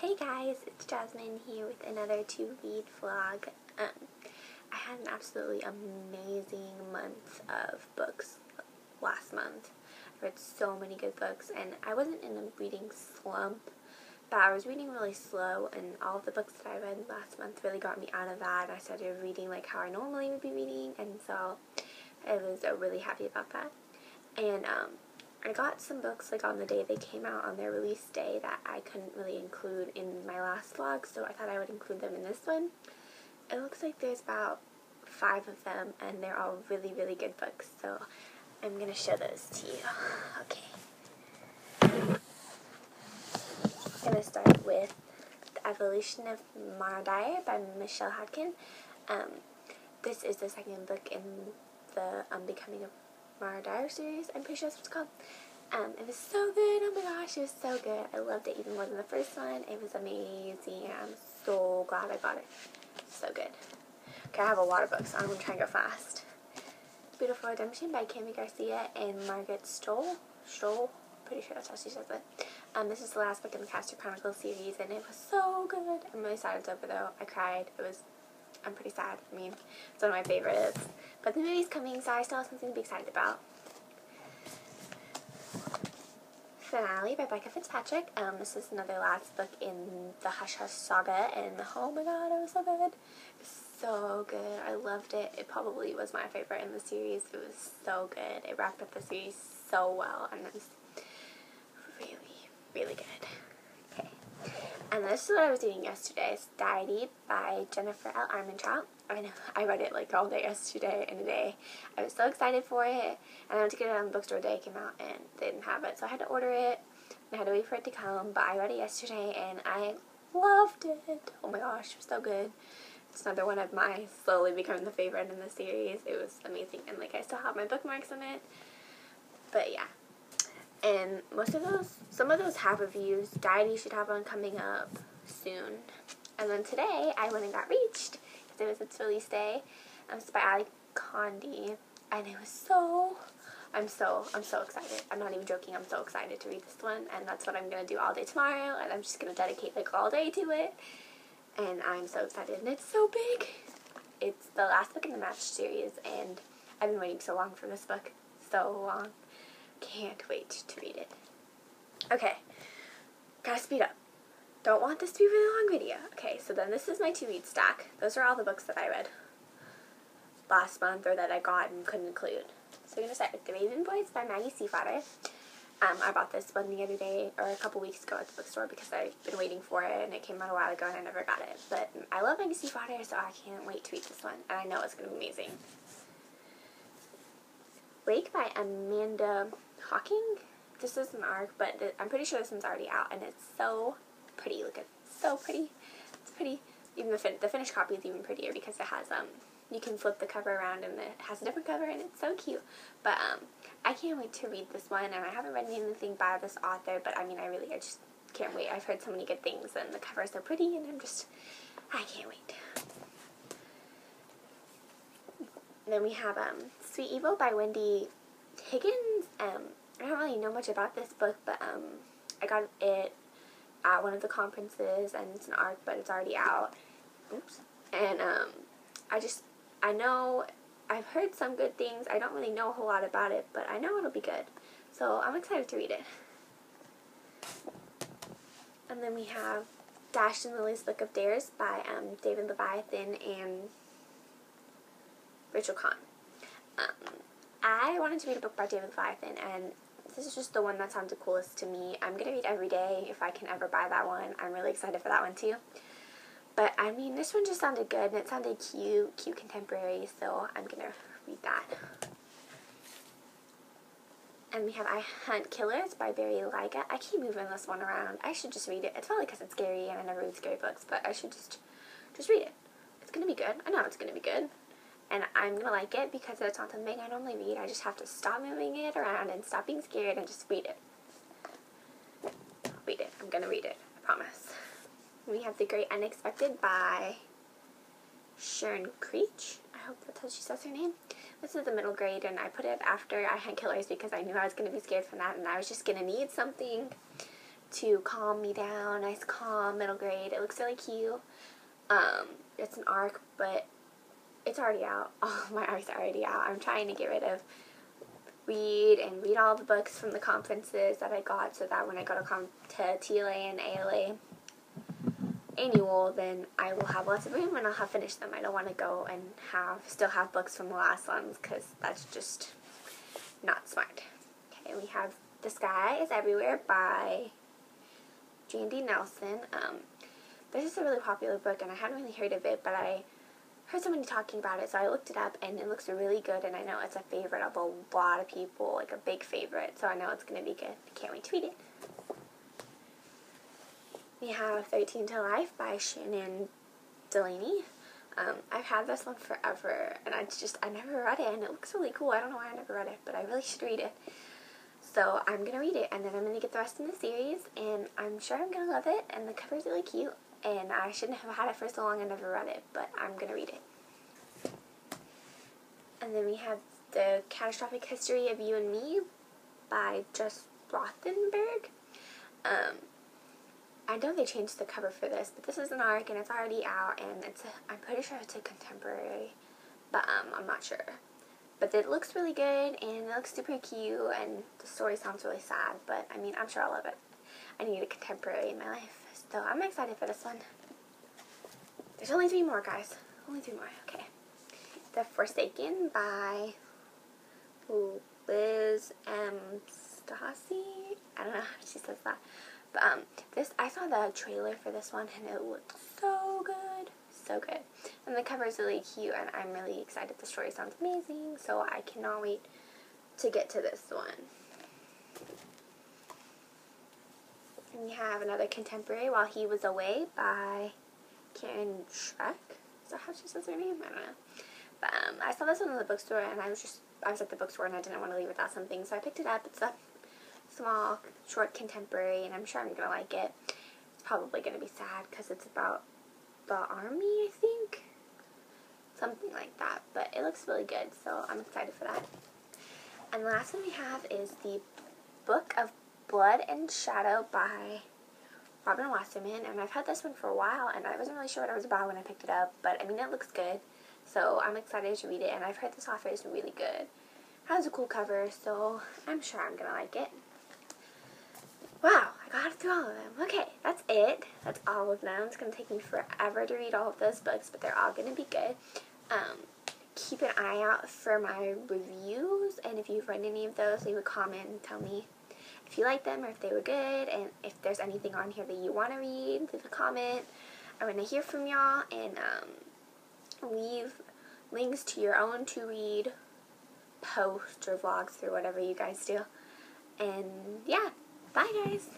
Hey guys, it's Jasmine here with another to read vlog. Um, I had an absolutely amazing month of books last month. I read so many good books and I wasn't in a reading slump, but I was reading really slow and all of the books that I read last month really got me out of that. I started reading like how I normally would be reading and so I was uh, really happy about that. And um, I got some books like on the day they came out on their release day that I couldn't really include in my last vlog, so I thought I would include them in this one. It looks like there's about five of them, and they're all really, really good books, so I'm going to show those to you. Okay. I'm going to start with The Evolution of Mara by Michelle Hodkin. Um, this is the second book in the Unbecoming of Mara Dyer series, I'm pretty sure that's what it's called. Um, it was so good, oh my gosh, it was so good. I loved it even more than the first one. It was amazing, I'm so glad I bought it. So good. Okay, I have a lot of books, I'm going to try and go fast. Beautiful Redemption by Kami Garcia and Margaret Stohl. Stohl? Pretty sure that's how she says it. Um, this is the last book in the Caster Chronicles series, and it was so good. I'm really sad it's over, though. I cried. It was I'm pretty sad. I mean, it's one of my favorites. But the movie's coming, so I still have something to be excited about. Finale by Becca Fitzpatrick. Um, this is another last book in the Hush Hush saga, and oh my god, it was so good. It was so good. I loved it. It probably was my favorite in the series. It was so good. It wrapped up the series so well, and it was really, really good. And this is what I was reading yesterday. It's Deity by Jennifer L. Armentrout. I know, I read it like all day yesterday and today. I was so excited for it. And I went to get it on the bookstore day it came out and they didn't have it. So I had to order it. I had to wait for it to come. But I read it yesterday and I loved it. Oh my gosh, it was so good. It's another one of my slowly becoming the favorite in the series. It was amazing. And like I still have my bookmarks in it. But yeah, and most of those, some of those have reviews. Deity should have one coming up soon. And then today, I went and got Reached, because it was its release day. Um, it's by Ally Condie, and it was so, I'm so, I'm so excited. I'm not even joking, I'm so excited to read this one, and that's what I'm going to do all day tomorrow, and I'm just going to dedicate, like, all day to it. And I'm so excited, and it's so big. It's the last book in the Match series, and I've been waiting so long for this book. So long. Can't wait to read it. Okay, gotta speed up. Don't want this to be a really long video. Okay, so then this is my to-read stack. Those are all the books that I read last month or that I got and couldn't include. So we're going to start with The Raven Boys by Maggie Stiefvater. Um, I bought this one the other day, or a couple weeks ago at the bookstore because I've been waiting for it and it came out a while ago and I never got it. But I love Maggie Stiefvater, so I can't wait to read this one. And I know it's going to be amazing. Lake by Amanda Hocking. This is an ARC, but th I'm pretty sure this one's already out, and it's so pretty. Look at it so pretty. It's pretty. Even the fin the finished copy is even prettier because it has um you can flip the cover around and it has a different cover and it's so cute. But um I can't wait to read this one, and I haven't read anything by this author, but I mean I really I just can't wait. I've heard so many good things, and the cover is so pretty, and I'm just I can't wait. And then we have um, Sweet Evil by Wendy Higgins. Um, I don't really know much about this book, but um, I got it at one of the conferences, and it's an ARC, but it's already out. Oops. And um, I just, I know, I've heard some good things. I don't really know a whole lot about it, but I know it'll be good. So I'm excited to read it. And then we have Dash and Lily's Book of Dares by um, David Levithan and Rachel Cohn. Um, I wanted to read a book by David Levithan, and this is just the one that sounded coolest to me. I'm going to read every day if I can ever buy that one. I'm really excited for that one too. But I mean, this one just sounded good, and it sounded cute, cute contemporary, so I'm going to read that. And we have I Hunt Killers by Barry Lyga. I keep moving this one around. I should just read it. It's probably because it's scary and I never read scary books, but I should just just read it. It's going to be good. I know it's going to be good and I'm to like it because it's not something I normally read. I just have to stop moving it around and stop being scared and just read it. read it. I'm to read it. I promise. We have The Great Unexpected by Sharon Creech. I hope that's how she says her name. This is the middle grade, and I put it after I Hunt Killers because I knew I was to be scared from that, and I was just to need something to calm me down, nice calm middle grade. It looks really cute. Um, it's an arc, but it's already out. Oh, my arc's already out. I'm trying to get rid of read and read all the books from the conferences that I got so that when I go to, to TLA and ALA annual, then I will have lots of room and I'll have finished them. I don't want to go and have still have books from the last ones because that's just not smart. Okay, we have The Sky is Everywhere by Jandy Nelson. Um, this is a really popular book and I hadn't really heard of it, but I heard somebody talking about it, so I looked it up and it looks really good and I know it's a favorite of a lot of people, like a big favorite, so I know it's going to be good. I can't wait to read it. We have 13 to Life by Shannon Delany. Um, I've had this one forever, and I just, I never read it, and it looks really cool. I don't know why I never read it, but I really should read it. So I'm going to read it, and then I'm going to get the rest in the series, and I'm sure I'm going to love it, and the cover's really cute, and I shouldn't have had it for so long and never read it, but I'm going to read it. And then we have The Catastrophic History of You and Me by Jess Rothenberg. Um, I know they changed the cover for this, but this is an arc and it's already out, and it's a, I'm pretty sure it's a contemporary, but um, I'm not sure. But it looks really good, and it looks super cute, and the story sounds really sad, but I mean, I'm sure I'll love it. I need a contemporary in my life, so I'm excited for this one. There's only three more, guys. Only three more, okay. The Forsaken by Liz M. Stassi. I don't know how she says that. But um, this I saw the trailer for this one and it looked so good, so good. And the cover is really cute and I'm really excited. The story sounds amazing, so I cannot wait to get to this one. And we have another contemporary, While He Was Away by Karen Schreck. Is that how she says her name? I don't know. But um, I saw this one in the bookstore and I was just, I was at the bookstore and I didn't want to leave without something, so I picked it up. It's a small, short contemporary, and I'm sure I'm going to like it. It's probably going to be sad because it's about the army, I think. Something like that, but it looks really good, so I'm excited for that. And the last one we have is the Book of Blood and Shadow by Robin Wasserman, and I've had this one for a while, and I wasn't really sure what it was about when I picked it up, but I mean, it looks good, so I'm excited to read it, and I've heard this author is really good. It has a cool cover, so I'm sure I'm going to like it. Wow, I got through all of them. Okay, that's it. That's all of them. It's going to take me forever to read all of those books, but they're all going to be good. Um, keep an eye out for my reviews, and if you've read any of those, leave a comment and tell me if you like them or if they were good, and if there's anything on here that you want to read, leave a comment. I want to hear from y'all, and um, leave links to your own to read posts or vlogs or whatever you guys do. And yeah. Bye, guys.